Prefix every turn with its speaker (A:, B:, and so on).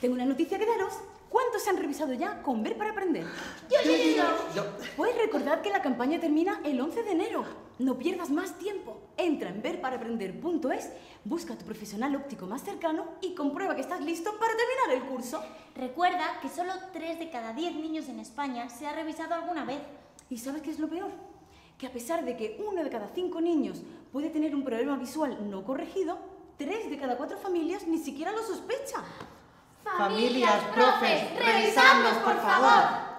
A: Tengo una noticia que daros. ¿Cuántos se han revisado ya con Ver para Aprender?
B: Yo, yo, yo, yo.
A: Pues recordad que la campaña termina el 11 de enero. No pierdas más tiempo. Entra en verparaprender.es, busca a tu profesional óptico más cercano y comprueba que estás listo para terminar el curso.
B: Recuerda que solo 3 de cada 10 niños en España se ha revisado alguna vez.
A: ¿Y sabes qué es lo peor? Que a pesar de que uno de cada cinco niños puede tener un problema visual no corregido, tres de cada cuatro familias ni siquiera lo sospecha.
C: Familias, profes, revisadnos, por favor.